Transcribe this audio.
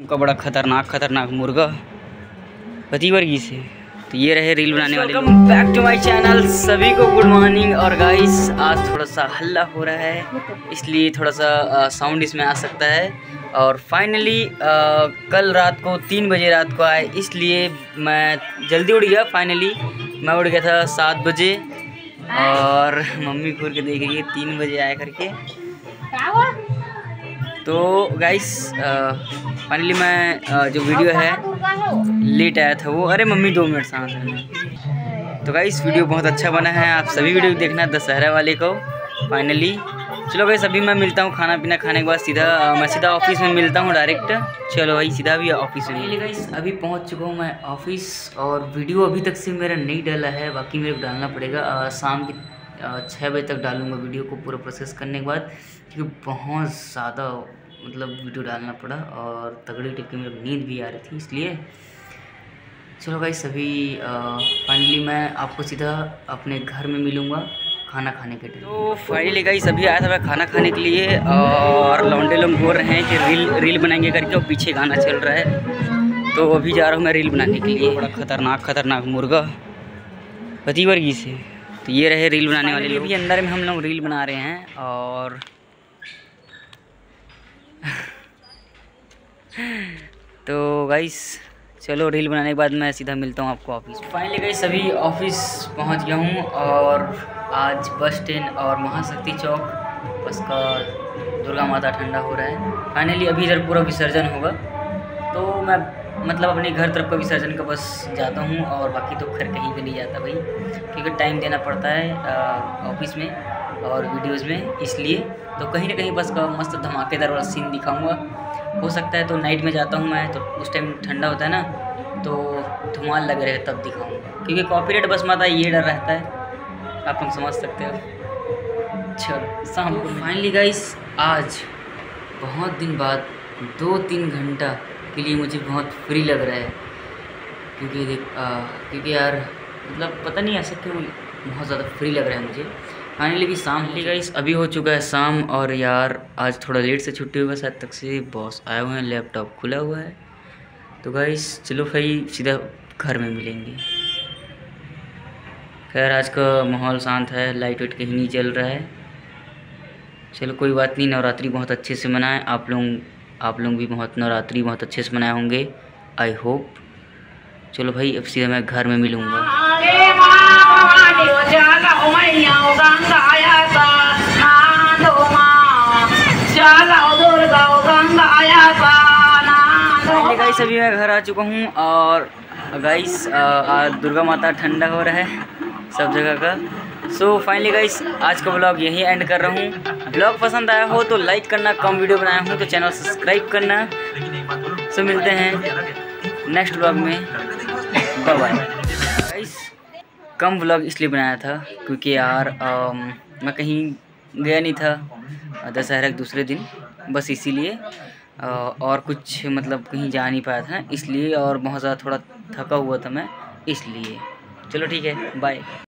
उनका बड़ा खतरनाक खतरनाक मुर्गा पति वर्गी से। तो ये रहे रील बनाने वाले welcome back to my channel सभी को गुड मॉर्निंग और गाइस आज थोड़ा सा हल्ला हो रहा है इसलिए थोड़ा सा साउंड इसमें आ सकता है। और फाइनली कल रात को तीन बजे रात को आए इसलिए मैं जल्दी उड़ गया फाइनली मैं उड़ गया था सात बजे। और मम्मी घूर के देख रही है तीन बजे आया करके। तो गाइस फाइनली मैं जो वीडियो है लेट आया था वो। अरे मम्मी, दो मिनट, साथ तो गाइस वीडियो बहुत अच्छा बना है। आप सभी वीडियो देखना दशहरा वाले को फाइनली चलो भाई, सभी मैं मिलता हूँ खाना पीना खाने के बाद सीधा मैं सीधा ऑफ़िस में मिलता हूँ डायरेक्ट चलो भाई, सीधा भी ऑफ़िस में। गाइस अभी पहुँच चुका हूँ मैं ऑफ़िस और वीडियो अभी तक से मेरा नहीं डाला है, बाकी मेरे को डालना पड़ेगा शाम की छः बजे तक डालूँगा वीडियो को पूरा प्रोसेस करने के बाद, क्योंकि बहुत ज़्यादा मतलब वीडियो डालना पड़ा और तगड़ी टिप की मेरी नींद भी आ रही थी, इसलिए। चलो भाई सभी फाइनली मैं आपको सीधा अपने घर में मिलूँगा खाना खाने के लिए। तो फाइनली गई सभी आया था मैं खाना खाने के लिए और लौंडे लोग बोल रहे हैं कि रील रील बनाएँगे करके, और पीछे गाना चल रहा है। तो अभी जा रहा हूँ मैं रील बनाने के लिए। बड़ा खतरनाक खतरनाक मुर्गा। पति वर्गी से तो ये रहे रील बनाने वाले लोग। भी अंदर में हम लोग रील बना रहे हैं और तो गाइस चलो रील बनाने के बाद मैं सीधा मिलता हूँ आपको ऑफ़िस फाइनली गई सभी ऑफ़िस पहुँच गया हूँ और आज बस स्टैंड और महाशक्ति चौक बस का दुर्गा माता ठंडा हो रहा है। फाइनली अभी इधर पूरा विसर्जन होगा। तो मैं मतलब अपने घर तरफ़ का विसर्जन का बस जाता हूँ और बाकी तो घर कहीं भी नहीं जाता भाई। क्योंकि टाइम देना पड़ता है ऑफ़िस में और वीडियोस में, इसलिए तो कहीं ना कहीं बस का मस्त धमाकेदार वाला सीन दिखाऊँगा। हो सकता है तो नाइट में जाता हूँ मैं तो उस टाइम ठंडा होता है ना तो धुआँ लग रहे तब दिखाऊँगा। क्योंकि कॉपीराइट बस माता ये डर रहता है। आप लोग समझ सकते हो। चलो, शाम फाइनली गाइस आज बहुत दिन बाद दो तीन घंटा के लिए मुझे बहुत फ्री लग रहा है। क्योंकि क्योंकि यार मतलब पता नहीं, ऐसा क्यों बहुत ज़्यादा फ्री लग रहा है मुझे। फाइनली भी शाम हो गाइस अभी हो चुका है शाम और यार, आज थोड़ा लेट से छुट्टी होगा शायद तक से बॉस आए हुए हैं लैपटॉप खुला हुआ है। तो गाइस चलो भाई, सीधा घर में मिलेंगे। खैर, आज का माहौल शांत है लाइट वाइट कहीं नहीं चल रहा है। चलो कोई बात नहीं, नवरात्रि बहुत अच्छे से मनाएँ, आप लोग आप लोग भी बहुत नवरात्रि बहुत अच्छे से मनाए होंगे। आई होप चलो भाई अब सीधा मैं घर में मिलूँगा। गाइस अभी मैं घर आ चुका हूँ और गाइस दुर्गा माता ठंडा हो रहा है सब जगह का। सो फाइनली गाइस आज का ब्लॉग यहीं एंड कर रहा हूँ। ब्लॉग पसंद आया हो तो लाइक करना कम वीडियो बनाया हूँ तो चैनल सब्सक्राइब करना। सो मिलते हैं नेक्स्ट ब्लॉग में। बाय बाय कम ब्लॉग इसलिए बनाया था क्योंकि यार आ, मैं कहीं गया नहीं था दशहरा के दूसरे दिन बस इसीलिए और कुछ मतलब कहीं जा नहीं पाया था इसलिए और बहुत ज़्यादा थोड़ा थका हुआ था मैं इसलिए। चलो ठीक है बाय